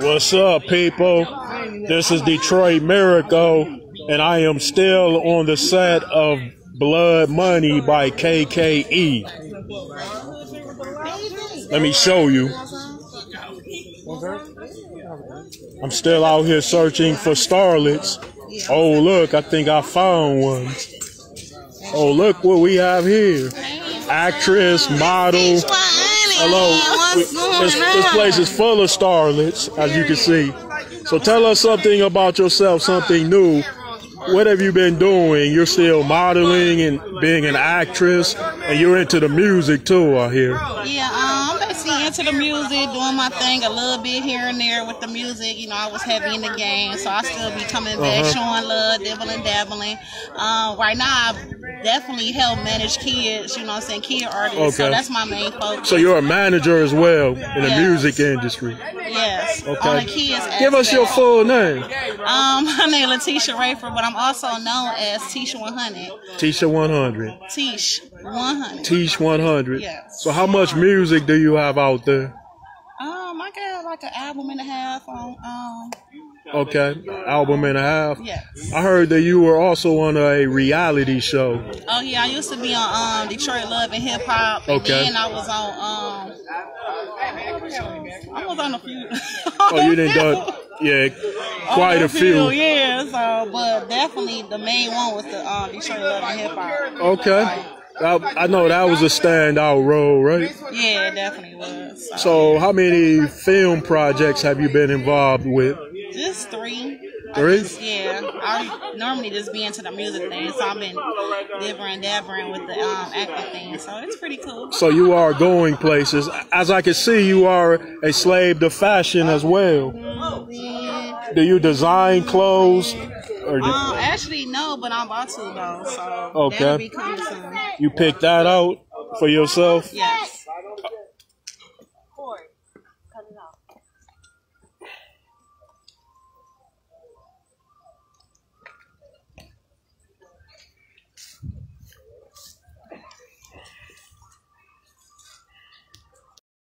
What's up, people? This is Detroit Miracle, and I am still on the set of Blood Money by KKE. Let me show you. I'm still out here searching for starlets. Oh, look, I think I found one. Oh, look what we have here. Actress, model. Hello. This, this place is full of starlets, as you can see. So tell us something about yourself, something new. What have you been doing? You're still modeling and being an actress, and you're into the music too, I hear. Yeah, um, I'm basically into the music, doing my thing a little bit here and there with the music. You know, I was heavy in the game, so I still be coming back, Uh-huh. showing love, dibbling, dabbling. Um, right now, I definitely help manage kids. You know, what I'm saying kid artists. So that's my main focus. So you're a manager as well in the music industry. yes, Okay. on the kids. Give us your full name. Um, my name is Lateesha Rayford, but I'm also known as Tisha 100. Tisha 100. Tish 100. Tish 100. Yes. So how much music do you have out there? Um, I got like an album and a half on. Um, Okay, album and a half. yes. I heard that you were also on a reality show. Oh yeah, I used to be on um Detroit Love and Hip Hop, and Okay. then I was on um. I was on a few. Oh, you didn't done, yeah, quite a few. Yeah, so but definitely the main one was the um Detroit Love and Hip Hop. Okay, I, I know that was a standout role, right? Yeah, it definitely was. So, So, how many film projects have you been involved with? Just three. Three? yeah, I normally just be into the music thing, so I've been dibbering dabbering with the um acting thing, so it's pretty cool. So you are going places. As I can see, you are a slave to fashion as well. Do you design clothes, or do Um, actually no, but I'm about to though, so Okay. that'll be coming soon. you pick that out for yourself? Yes.